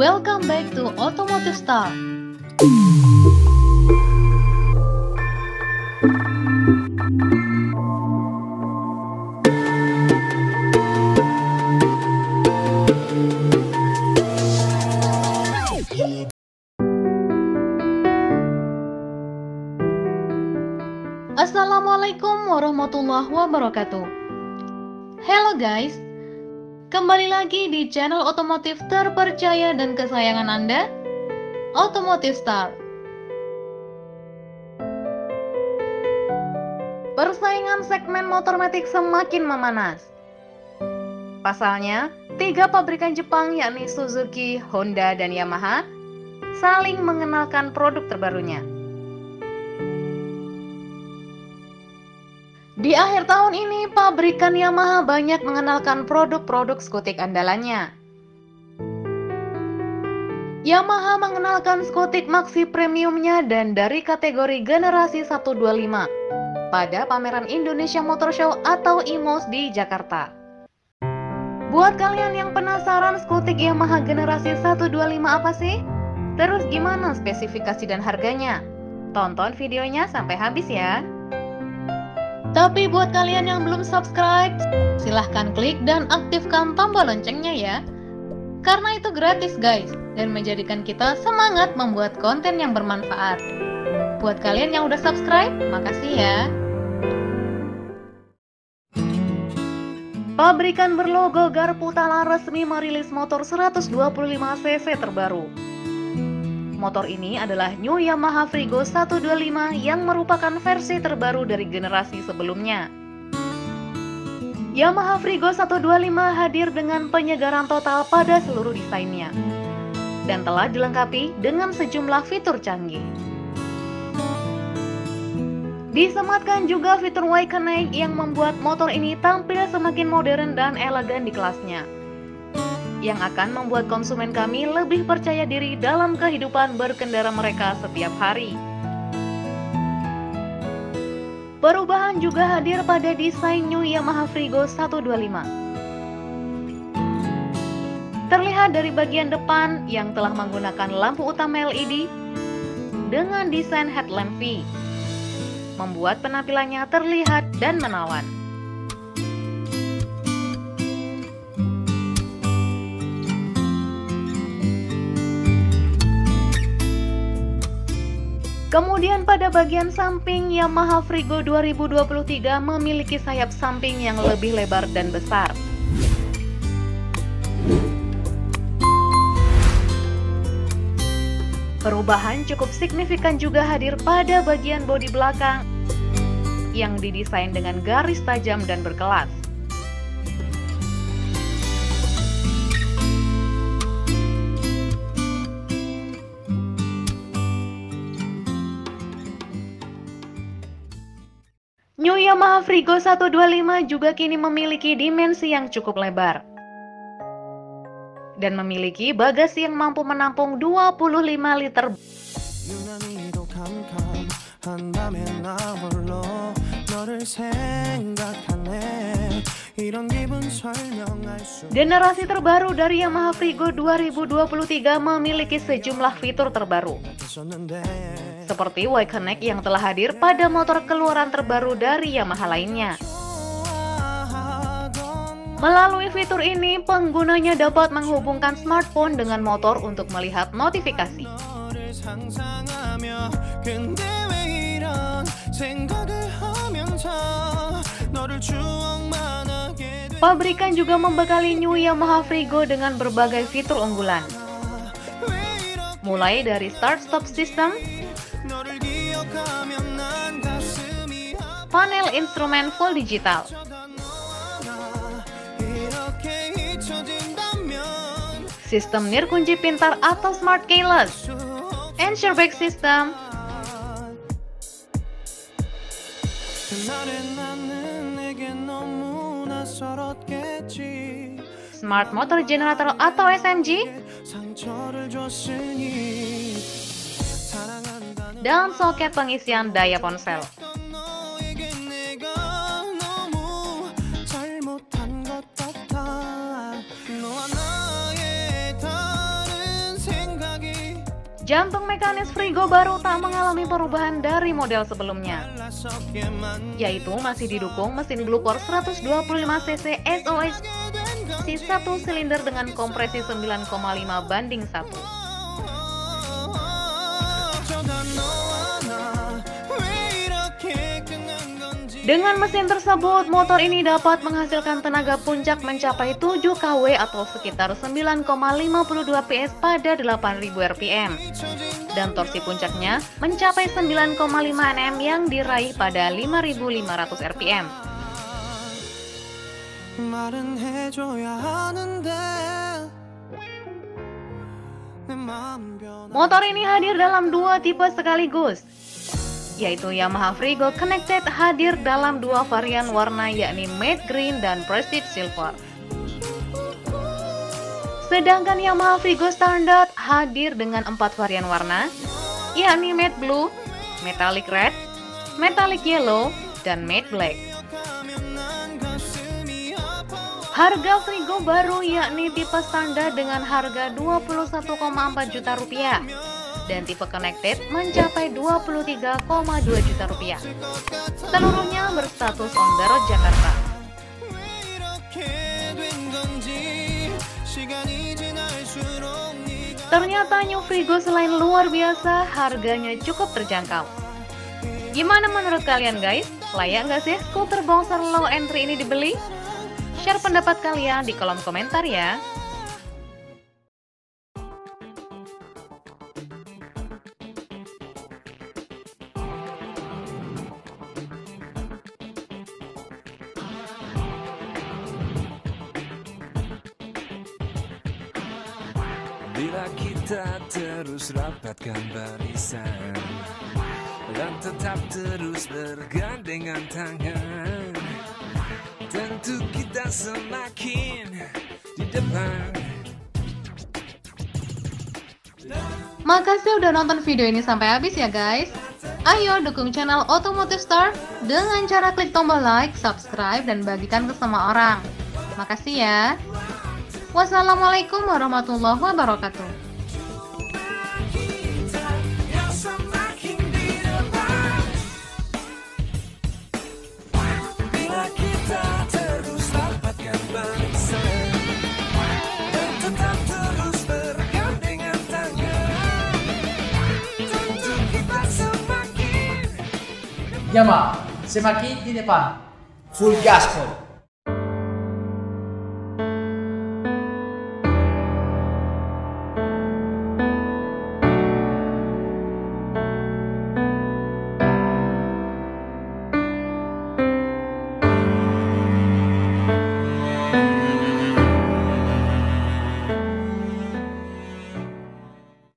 Welcome back to Automotive Star. Assalamualaikum warahmatullahi wabarakatuh. Hello guys, Kembali lagi di channel otomotif terpercaya dan kesayangan Anda, Automotive Star. Persaingan segmen motor metik semakin memanas. Pasalnya, tiga pabrikan Jepang yakni Suzuki, Honda, dan Yamaha saling mengenalkan produk terbarunya. Di akhir tahun ini, pabrikan Yamaha banyak mengenalkan produk-produk skutik andalannya. Yamaha mengenalkan skutik maxi premiumnya dan dari kategori generasi 125 pada pameran Indonesia Motor Show atau IMOS di Jakarta. Buat kalian yang penasaran skutik Yamaha generasi 125 apa sih? Terus gimana spesifikasi dan harganya? Tonton videonya sampai habis ya. Tapi buat kalian yang belum subscribe, silahkan klik dan aktifkan tombol loncengnya ya. Karena itu gratis guys, dan menjadikan kita semangat membuat konten yang bermanfaat. Buat kalian yang udah subscribe, makasih ya. Pabrikan berlogo Garputala resmi merilis motor 125cc terbaru. Motor ini adalah New Yamaha Frigo 125 yang merupakan versi terbaru dari generasi sebelumnya. Yamaha Frigo 125 hadir dengan penyegaran total pada seluruh desainnya dan telah dilengkapi dengan sejumlah fitur canggih. Disematkan juga fitur Y Connect yang membuat motor ini tampil semakin modern dan elegan di kelasnya yang akan membuat konsumen kami lebih percaya diri dalam kehidupan berkendara mereka setiap hari. Perubahan juga hadir pada desain New Yamaha Frigo 125. Terlihat dari bagian depan yang telah menggunakan lampu utama LED dengan desain headlamp V, membuat penampilannya terlihat dan menawan. Kemudian pada bagian samping Yamaha Frigo 2023 memiliki sayap samping yang lebih lebar dan besar. Perubahan cukup signifikan juga hadir pada bagian bodi belakang yang didesain dengan garis tajam dan berkelas. New Yamaha Frigo 125 juga kini memiliki dimensi yang cukup lebar dan memiliki bagasi yang mampu menampung 25 liter. Generasi terbaru dari Yamaha Frigo 2023 memiliki sejumlah fitur terbaru. Seperti Y Connect yang telah hadir pada motor keluaran terbaru dari Yamaha lainnya. Melalui fitur ini, penggunanya dapat menghubungkan smartphone dengan motor untuk melihat notifikasi. Pabrikan juga membekali New Yamaha Frigo dengan berbagai fitur unggulan. Mulai dari start-stop system, panel instrumen full digital, sistem nirkunci pintar atau smart keyless, ensure brake system, Smart Motor Generator atau SMG dan soket pengisian daya ponsel. Jantung mekanis Frigo baru tak mengalami perubahan dari model sebelumnya, yaitu masih didukung mesin Bluecore 125 cc SOS si satu silinder dengan kompresi 9,5 banding 1. Dengan mesin tersebut, motor ini dapat menghasilkan tenaga puncak mencapai 7 kW atau sekitar 9,52 PS pada 8000 rpm. Dan torsi puncaknya mencapai 9,5 Nm yang diraih pada 5500 rpm. Motor ini hadir dalam dua tipe sekaligus, yaitu Yamaha Frigo Connected hadir dalam dua varian warna yakni Matte Green dan Prestige Silver. Sedangkan Yamaha Frigo Standard hadir dengan empat varian warna, yakni Matte Blue, Metallic Red, Metallic Yellow, dan Matte Black. Harga Frigo baru yakni tipe standar dengan harga 21,4 juta rupiah dan tipe connected mencapai 23,2 juta rupiah. Seluruhnya berstatus on the road Jakarta. Ternyata New Frigo selain luar biasa, harganya cukup terjangkau. Gimana menurut kalian guys? Layak nggak sih skuter boxer low entry ini dibeli? Share pendapat kalian di kolom komentar ya. Bila kita terus rapatkan barisan Dan tetap terus bergandengan tangan Tentu kita semakin di depan Makasih udah nonton video ini sampai habis ya guys Ayo dukung channel Automotive Star dengan cara klik tombol like, subscribe, dan bagikan ke semua orang. Makasih ya. Wassalamualaikum warahmatullahi wabarakatuh. Yama, semakin di depan. Full gas,